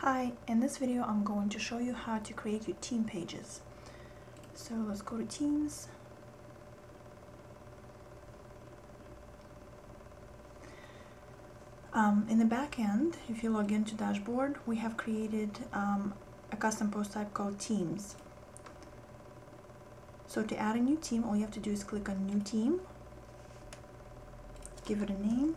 Hi, in this video I'm going to show you how to create your team pages. So let's go to Teams. Um, in the back end, if you log into Dashboard, we have created um, a custom post type called Teams. So to add a new team, all you have to do is click on New Team, give it a name,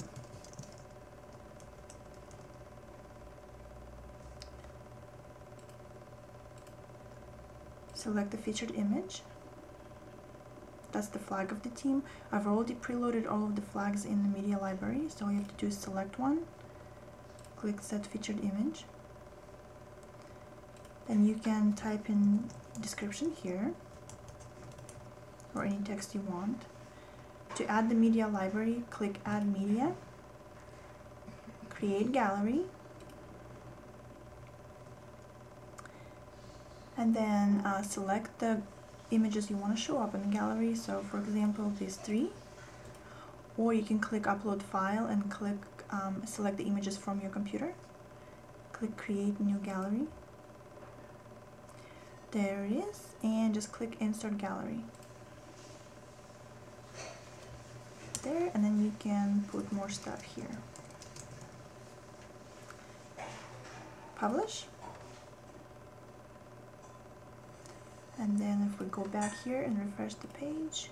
select the featured image. That's the flag of the team. I've already preloaded all of the flags in the media library so all you have to do is select one. Click set featured image. And you can type in description here or any text you want. To add the media library click add media. Create gallery and then uh, select the images you want to show up in the gallery. So for example these three. Or you can click upload file and click um, select the images from your computer. Click create new gallery. There it is. And just click insert gallery. There and then you can put more stuff here. Publish and then if we go back here and refresh the page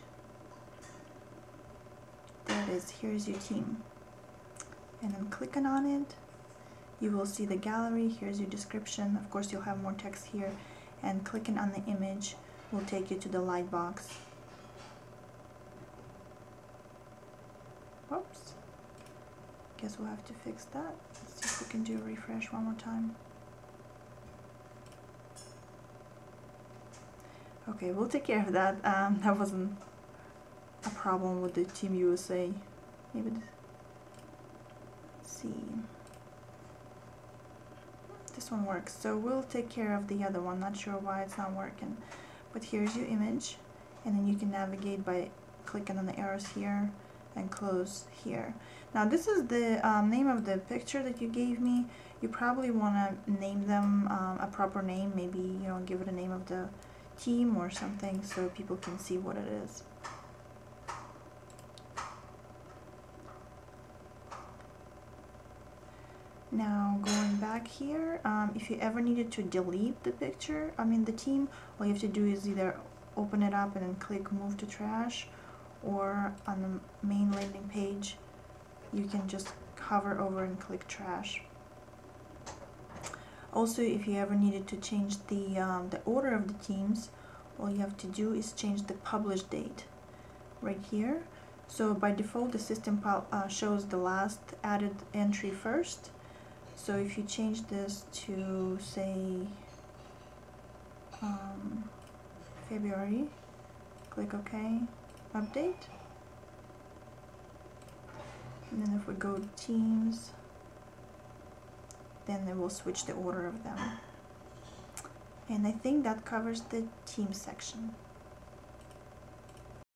there it is here's your team and I'm clicking on it you will see the gallery here's your description of course you'll have more text here and clicking on the image will take you to the light box. Oops. Guess we'll have to fix that. Let's see if we can do a refresh one more time. Okay, we'll take care of that. Um, that wasn't a problem with the Team USA. Maybe see. This one works. So we'll take care of the other one. Not sure why it's not working. But here's your image. And then you can navigate by clicking on the arrows here and close here. Now this is the um, name of the picture that you gave me. You probably want to name them um, a proper name. Maybe, you know, give it a name of the team or something so people can see what it is. Now going back here, um, if you ever needed to delete the picture, I mean the team, all you have to do is either open it up and then click move to trash or on the main landing page you can just hover over and click trash. Also, if you ever needed to change the, um, the order of the teams, all you have to do is change the publish date right here. So by default, the system uh, shows the last added entry first. So if you change this to, say, um, February, click OK, update. And then if we go to Teams, then it will switch the order of them. And I think that covers the team section.